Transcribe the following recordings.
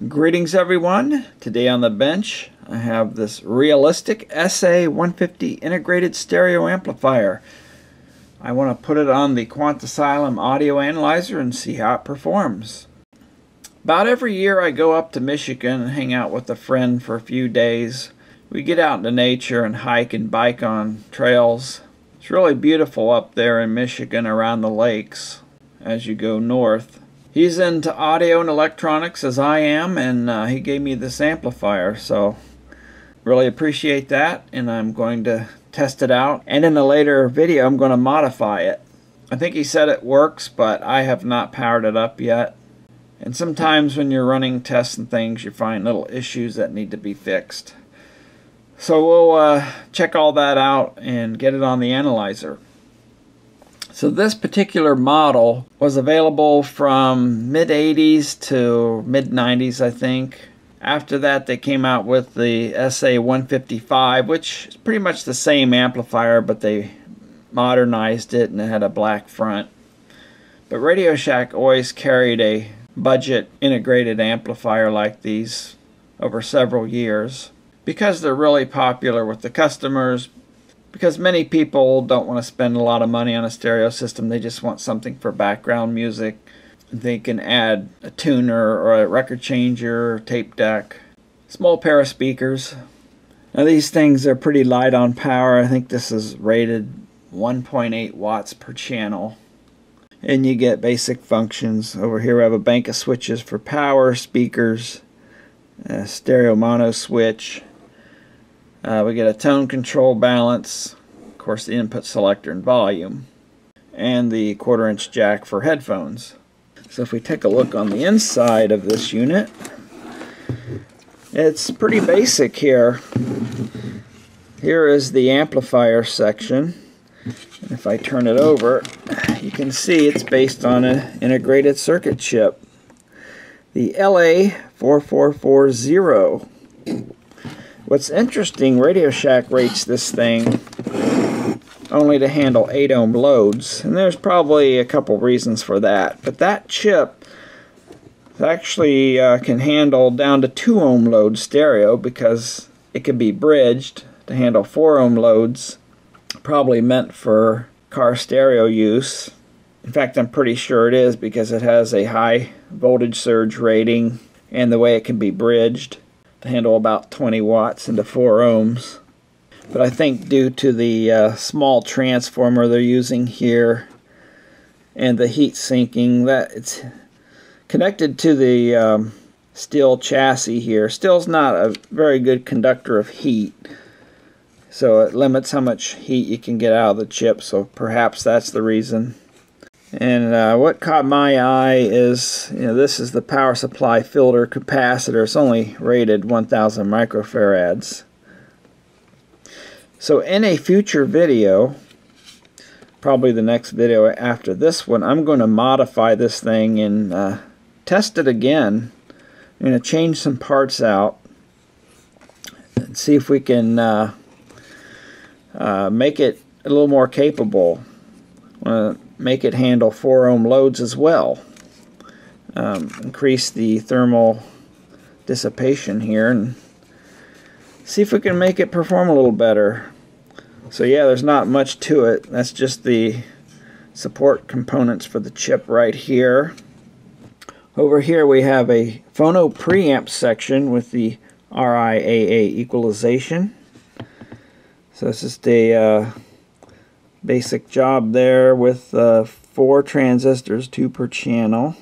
Greetings everyone. Today on the bench I have this Realistic SA150 integrated stereo amplifier. I want to put it on the QuantAsylum audio analyzer and see how it performs. About every year I go up to Michigan and hang out with a friend for a few days. We get out into nature and hike and bike on trails. It's really beautiful up there in Michigan around the lakes as you go north. He's into audio and electronics as I am, and uh, he gave me this amplifier, so really appreciate that. And I'm going to test it out. And in a later video, I'm going to modify it. I think he said it works, but I have not powered it up yet. And sometimes when you're running tests and things, you find little issues that need to be fixed. So we'll uh, check all that out and get it on the analyzer. So this particular model was available from mid 80s to mid 90s, I think. After that, they came out with the SA155, which is pretty much the same amplifier, but they modernized it and it had a black front. But Radio Shack always carried a budget integrated amplifier like these over several years because they're really popular with the customers because many people don't want to spend a lot of money on a stereo system. They just want something for background music. They can add a tuner or a record changer, tape deck, small pair of speakers. Now these things are pretty light on power. I think this is rated 1.8 watts per channel. And you get basic functions. Over here we have a bank of switches for power, speakers, stereo mono switch, uh, we get a tone control balance, of course the input selector and volume, and the quarter inch jack for headphones. So if we take a look on the inside of this unit, it's pretty basic here. Here is the amplifier section. And if I turn it over, you can see it's based on an integrated circuit chip. The LA4440 What's interesting, Radio Shack rates this thing only to handle 8 ohm loads, and there's probably a couple reasons for that. But that chip actually uh, can handle down to 2 ohm load stereo because it can be bridged to handle 4 ohm loads, probably meant for car stereo use. In fact, I'm pretty sure it is because it has a high voltage surge rating and the way it can be bridged handle about 20 watts into 4 ohms. But I think due to the uh, small transformer they're using here and the heat sinking, that it's connected to the um, steel chassis here. Steel's not a very good conductor of heat, so it limits how much heat you can get out of the chip, so perhaps that's the reason. And uh, what caught my eye is, you know, this is the power supply filter capacitor. It's only rated 1000 microfarads. So in a future video, probably the next video after this one, I'm going to modify this thing and uh, test it again. I'm going to change some parts out and see if we can uh, uh, make it a little more capable. Make it handle 4 ohm loads as well. Um, increase the thermal dissipation here and see if we can make it perform a little better. So yeah, there's not much to it. That's just the support components for the chip right here. Over here we have a phono preamp section with the RIAA equalization. So this is the uh, basic job there with uh, four transistors, two per channel.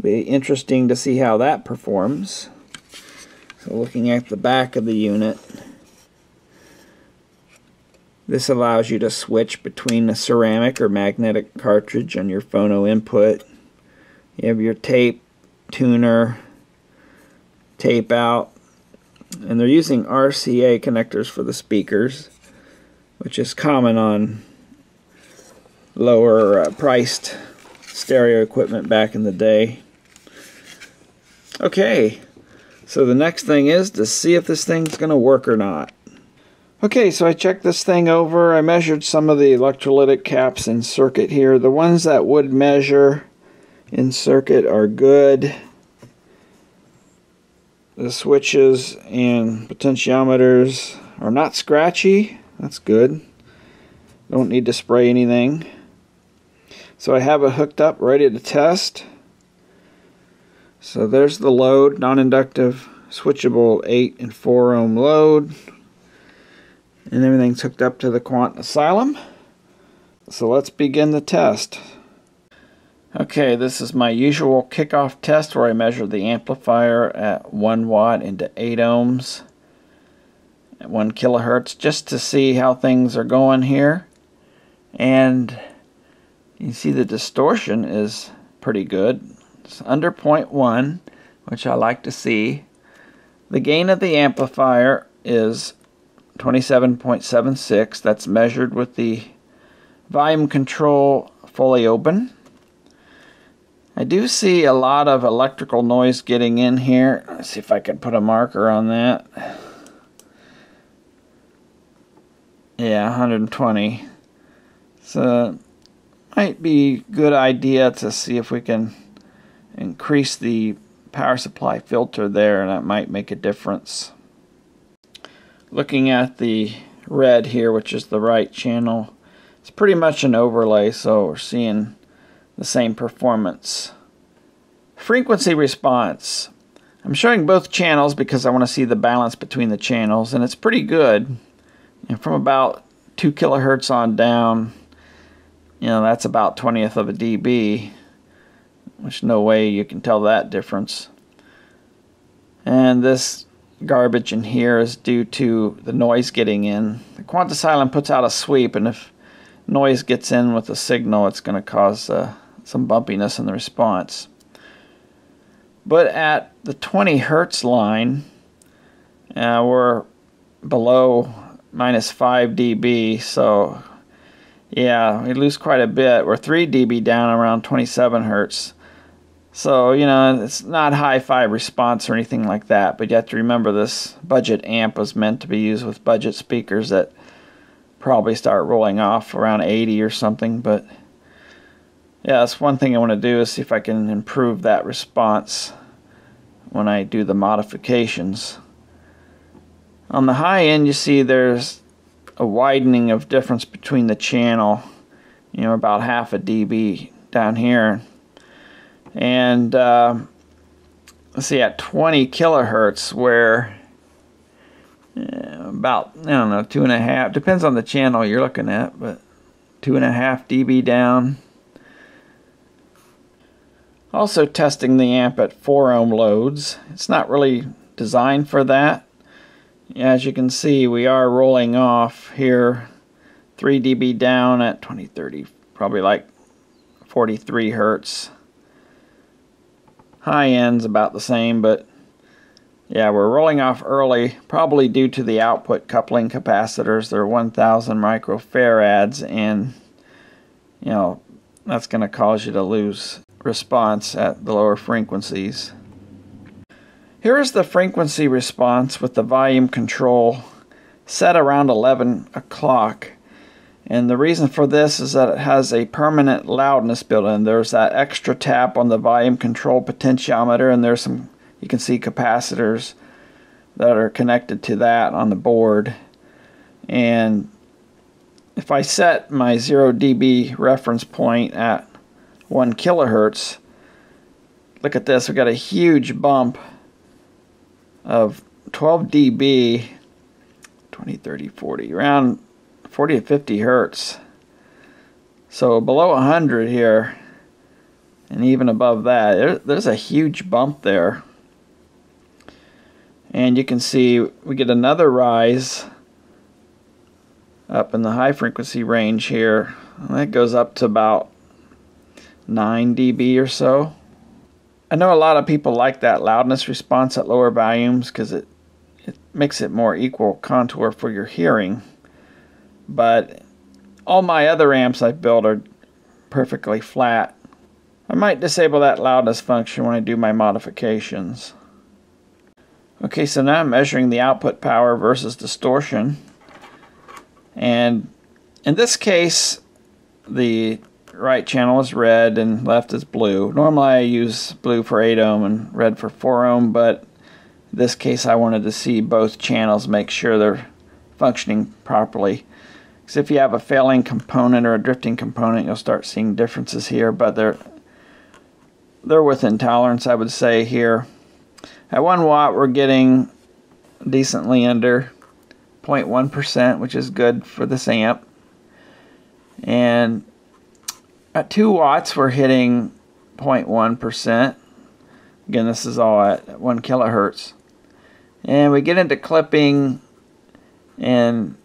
Be interesting to see how that performs. So looking at the back of the unit, this allows you to switch between a ceramic or magnetic cartridge on your phono input. You have your tape, tuner, tape out, and they're using RCA connectors for the speakers which is common on lower uh, priced stereo equipment back in the day. Okay, so the next thing is to see if this thing's going to work or not. Okay, so I checked this thing over. I measured some of the electrolytic caps in circuit here. The ones that would measure in circuit are good. the switches and potentiometers are not scratchy. That's good. Don't need to spray anything. So I have it hooked up, ready to test. So there's the load, non-inductive, switchable 8 and 4 ohm load. And everything's hooked up to the QuantAsylum. So let's begin the test. Okay, this is my usual kickoff test where I measure the amplifier at 1 watt into 8 ohms at 1 kilohertz just to see how things are going here. And you see the distortion is pretty good. It's under 0.1, which I like to see. The gain of the amplifier is 27.76. That's measured with the volume control fully open. I do see a lot of electrical noise getting in here. Let's see if I can put a marker on that. Yeah, 120. So might be good idea to see if we can increase the power supply filter there and that might make a difference. Looking at the red here, which is the right channel, it's pretty much an overlay, so we're seeing the same performance. Frequency response. I'm showing both channels because I want to see the balance between the channels, and it's pretty good. And from about 2 kilohertz on down, you know, that's about 20th of a dB, which no way you can tell that difference. And this garbage in here is due to the noise getting in. The QuantAsylum puts out a sweep, and if noise gets in with the signal, it's going to cause uh, some bumpiness in the response. But at the 20 hertz line, uh, we're below minus 5 dB, so yeah, we lose quite a bit. We're 3 dB down around 27 hertz. So, you know, it's not hi-fi response or anything like that, but you have to remember this budget amp was meant to be used with budget speakers that probably start rolling off around 80 or something, but yeah, that's one thing I want to do is see if I can improve that response when I do the modifications. On the high end, you see there's a widening of difference between the channel, you know, about half a dB down here. And uh, let's see, at 20 kilohertz, where uh, about, I don't know, two and a half, depends on the channel you're looking at, but two and a half dB down. Also testing the amp at 4 ohm loads. It's not really designed for that. As you can see, we are rolling off here 3 dB down at 2030, probably like 43 hertz. High end's about the same, but yeah, we're rolling off early, probably due to the output coupling capacitors. They're 1000 microfarads, and you know, that's going to cause you to lose response at the lower frequencies. Here is the frequency response with the volume control set around 11 o'clock. And the reason for this is that it has a permanent loudness built in. There's that extra tap on the volume control potentiometer, and there's some, you can see capacitors that are connected to that on the board. And if I set my 0 dB reference point at 1 kilohertz. Look at this, we got a huge bump of 12 dB, 20, 30, 40, around 40 to 50 hertz. So below 100 here, and even above that, there, there's a huge bump there. And you can see we get another rise up in the high frequency range here. That goes up to about 9 dB or so. I know a lot of people like that loudness response at lower volumes because it, it makes it more equal contour for your hearing. But all my other amps I've built are perfectly flat. I might disable that loudness function when I do my modifications. Okay, so now I'm measuring the output power versus distortion. And in this case, the right channel is red and left is blue. Normally I use blue for 8 ohm and red for 4 ohm, but this case, I wanted to see both channels, make sure they're functioning properly. Because if you have a failing component or a drifting component, you'll start seeing differences here, but they're they're within tolerance, I would say here. At 1 watt, we're getting decently under 0.1%, which is good for this amp. And at 2 watts, we're hitting 0.1%. Again, this is all at 1 kilohertz. And we get into clipping, and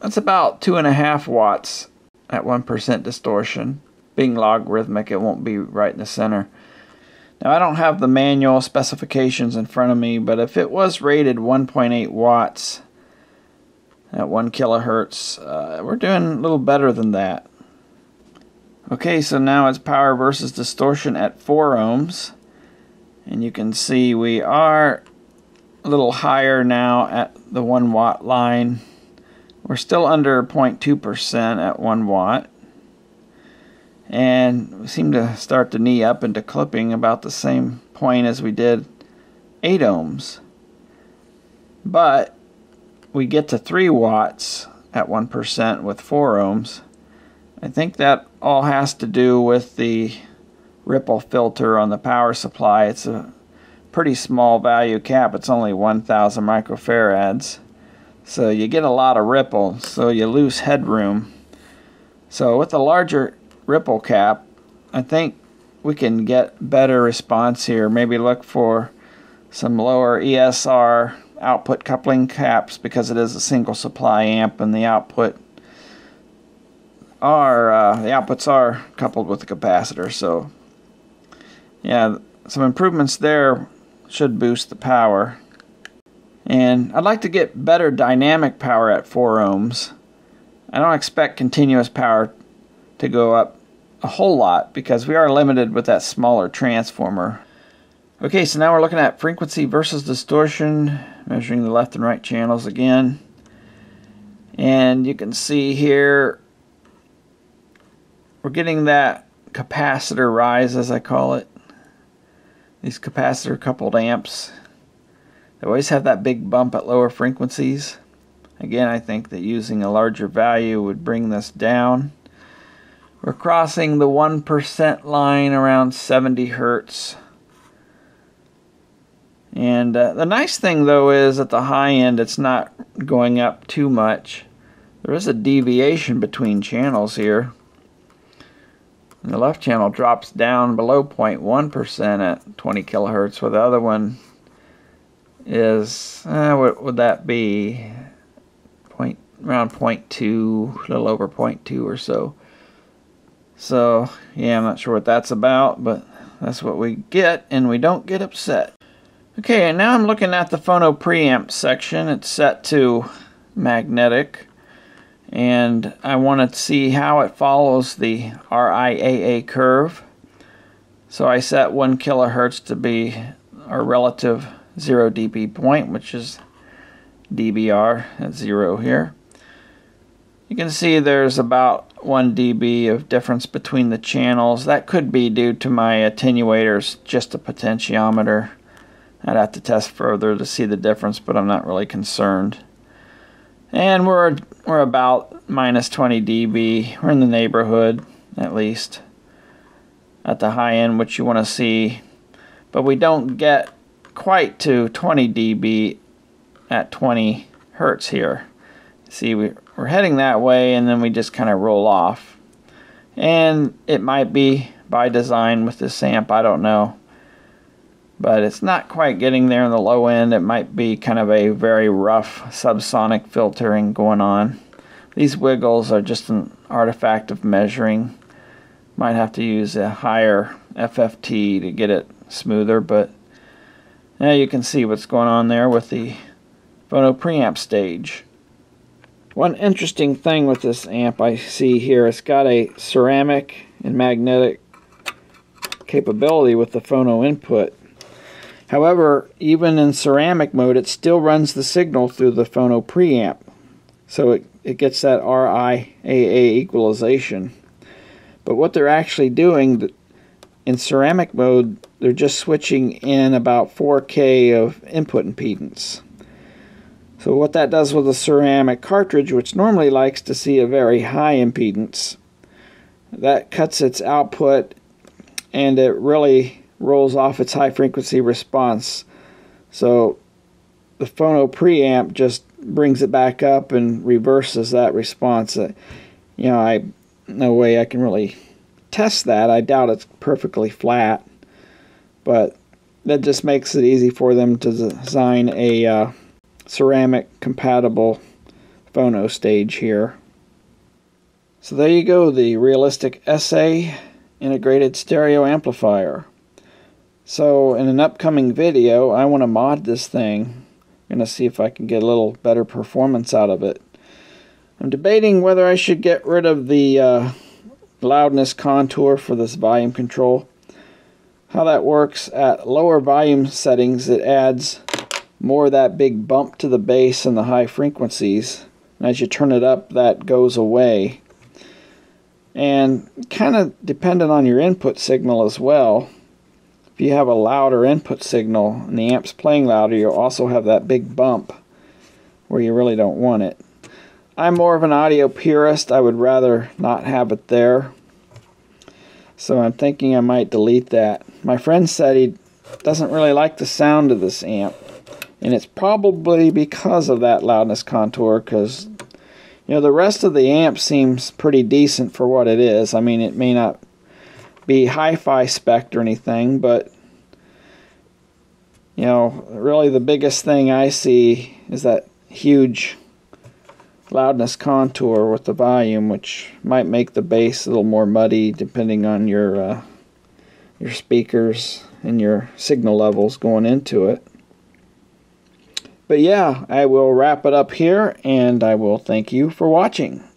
that's about 2.5 watts at 1% distortion. Being logarithmic, it won't be right in the center. Now, I don't have the manual specifications in front of me, but if it was rated 1.8 watts at 1 kilohertz, uh, we're doing a little better than that. Okay, so now it's power versus distortion at 4 ohms. And you can see we are a little higher now at the 1 watt line. We're still under 0.2% at 1 watt. And we seem to start to knee up into clipping about the same point as we did 8 ohms. But we get to 3 watts at 1% with 4 ohms. I think that all has to do with the ripple filter on the power supply. It's a pretty small value cap. It's only 1000 microfarads. So you get a lot of ripple, so you lose headroom. So with a larger ripple cap, I think we can get better response here. Maybe look for some lower ESR output coupling caps because it is a single supply amp and the output are uh, the outputs are coupled with the capacitor so yeah some improvements there should boost the power. And I'd like to get better dynamic power at 4 ohms. I don't expect continuous power to go up a whole lot because we are limited with that smaller transformer. Okay so now we're looking at frequency versus distortion measuring the left and right channels again. And you can see here we're getting that capacitor rise as I call it. These capacitor coupled amps. They always have that big bump at lower frequencies. Again I think that using a larger value would bring this down. We're crossing the 1% line around 70 hertz. And uh, the nice thing though is at the high end it's not going up too much. There is a deviation between channels here. And the left channel drops down below 0.1% at 20 kilohertz, where the other one is, uh, what would that be? Point, around 0.2, a little over 0.2 or so. So, yeah, I'm not sure what that's about, but that's what we get, and we don't get upset. Okay, and now I'm looking at the phono preamp section. It's set to magnetic. And I want to see how it follows the RIAA curve. So I set 1 kilohertz to be our relative 0 dB point, which is dBr at 0 here. You can see there's about 1 dB of difference between the channels. That could be due to my attenuators, just a potentiometer. I'd have to test further to see the difference, but I'm not really concerned. And we're we're about minus 20 dB. We're in the neighborhood, at least, at the high end, which you want to see. But we don't get quite to 20 dB at 20 hertz here. See, we, we're heading that way, and then we just kind of roll off. And it might be by design with this amp, I don't know but it's not quite getting there in the low end. It might be kind of a very rough subsonic filtering going on. These wiggles are just an artifact of measuring. Might have to use a higher FFT to get it smoother, but now you can see what's going on there with the phono preamp stage. One interesting thing with this amp I see here, it's got a ceramic and magnetic capability with the phono input. However, even in ceramic mode, it still runs the signal through the phono preamp. So it, it gets that RIAA equalization. But what they're actually doing in ceramic mode, they're just switching in about 4K of input impedance. So what that does with a ceramic cartridge, which normally likes to see a very high impedance, that cuts its output and it really rolls off its high frequency response. So the phono preamp just brings it back up and reverses that response. Uh, you know, I no way I can really test that. I doubt it's perfectly flat, but that just makes it easy for them to design a uh, ceramic compatible phono stage here. So there you go, the Realistic SA integrated stereo amplifier. So in an upcoming video, I want to mod this thing. I'm going to see if I can get a little better performance out of it. I'm debating whether I should get rid of the uh, loudness contour for this volume control. How that works at lower volume settings, it adds more of that big bump to the bass and the high frequencies. And as you turn it up, that goes away. And kind of dependent on your input signal as well. If you have a louder input signal and the amp's playing louder, you'll also have that big bump where you really don't want it. I'm more of an audio purist. I would rather not have it there. So I'm thinking I might delete that. My friend said he doesn't really like the sound of this amp. And it's probably because of that loudness contour because you know the rest of the amp seems pretty decent for what it is. I mean it may not be hi-fi spec or anything, but you know really the biggest thing I see is that huge loudness contour with the volume, which might make the bass a little more muddy depending on your uh, your speakers and your signal levels going into it. But yeah, I will wrap it up here, and I will thank you for watching.